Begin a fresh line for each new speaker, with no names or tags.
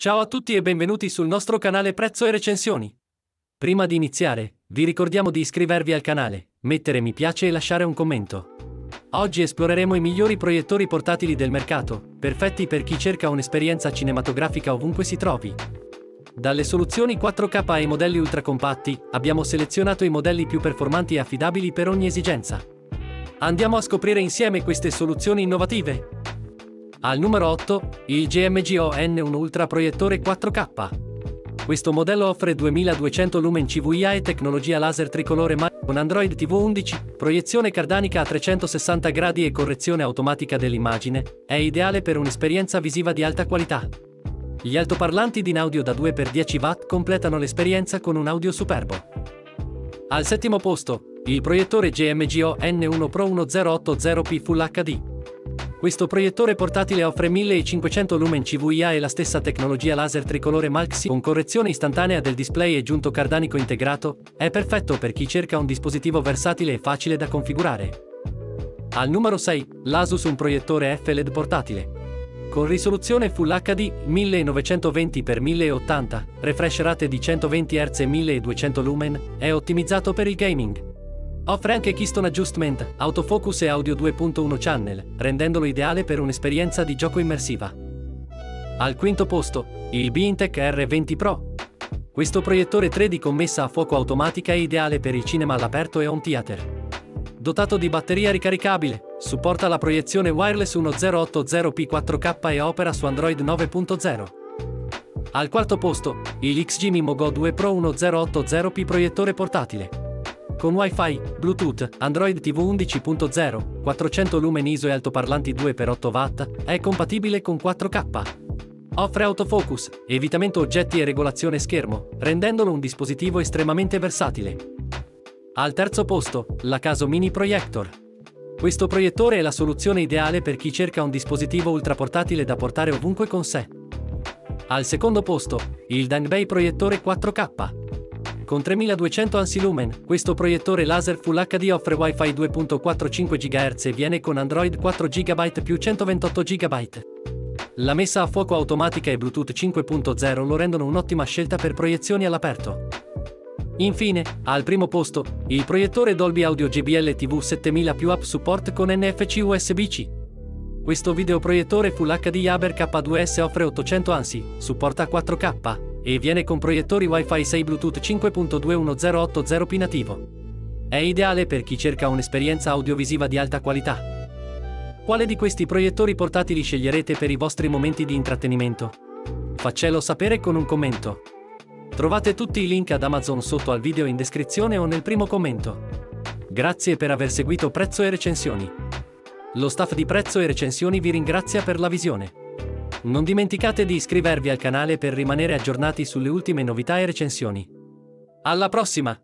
Ciao a tutti e benvenuti sul nostro canale Prezzo e Recensioni. Prima di iniziare, vi ricordiamo di iscrivervi al canale, mettere mi piace e lasciare un commento. Oggi esploreremo i migliori proiettori portatili del mercato, perfetti per chi cerca un'esperienza cinematografica ovunque si trovi. Dalle soluzioni 4K ai modelli ultracompatti, abbiamo selezionato i modelli più performanti e affidabili per ogni esigenza. Andiamo a scoprire insieme queste soluzioni innovative. Al numero 8, il GMGO N1 Ultra Proiettore 4K. Questo modello offre 2200 lumen CVIA e tecnologia laser tricolore ma con Android TV 11, proiezione cardanica a 360 gradi e correzione automatica dell'immagine, è ideale per un'esperienza visiva di alta qualità. Gli altoparlanti din audio da 2x10 watt completano l'esperienza con un audio superbo. Al settimo posto, il proiettore GMGO N1 Pro 1080p Full HD. Questo proiettore portatile offre 1500 lumen CVIA e la stessa tecnologia laser tricolore Maxi con correzione istantanea del display e giunto cardanico integrato, è perfetto per chi cerca un dispositivo versatile e facile da configurare. Al numero 6, l'Asus un proiettore FLED portatile. Con risoluzione Full HD 1920x1080, refresh rate di 120 Hz e 1200 lumen, è ottimizzato per il gaming. Offre anche Keystone Adjustment, autofocus e audio 2.1 channel, rendendolo ideale per un'esperienza di gioco immersiva. Al quinto posto, il Beantech R20 Pro. Questo proiettore 3D con messa a fuoco automatica è ideale per il cinema all'aperto e home theater. Dotato di batteria ricaricabile, supporta la proiezione wireless 1080p 4K e opera su Android 9.0. Al quarto posto, il XG Mimo Go 2 Pro 1080p proiettore portatile. Con Wi-Fi, Bluetooth, Android TV 11.0, 400 lumen ISO e altoparlanti 2x8 watt, è compatibile con 4K. Offre autofocus, evitamento oggetti e regolazione schermo, rendendolo un dispositivo estremamente versatile. Al terzo posto, la Caso Mini Projector. Questo proiettore è la soluzione ideale per chi cerca un dispositivo ultraportatile da portare ovunque con sé. Al secondo posto, il Dangbei Proiettore 4K. Con 3200 ansi lumen, questo proiettore laser Full HD offre Wi-Fi 2.45 GHz e viene con Android 4 GB più 128 GB. La messa a fuoco automatica e Bluetooth 5.0 lo rendono un'ottima scelta per proiezioni all'aperto. Infine, al primo posto, il proiettore Dolby Audio JBL TV 7000 più App Support con NFC USB-C. Questo videoproiettore Full HD Haber K2S offre 800 ANSI, supporta 4K, e viene con proiettori Wi-Fi 6 Bluetooth 5.21080p nativo. È ideale per chi cerca un'esperienza audiovisiva di alta qualità. Quale di questi proiettori portatili sceglierete per i vostri momenti di intrattenimento? Faccelo sapere con un commento. Trovate tutti i link ad Amazon sotto al video in descrizione o nel primo commento. Grazie per aver seguito Prezzo e Recensioni. Lo staff di Prezzo e Recensioni vi ringrazia per la visione. Non dimenticate di iscrivervi al canale per rimanere aggiornati sulle ultime novità e recensioni. Alla prossima!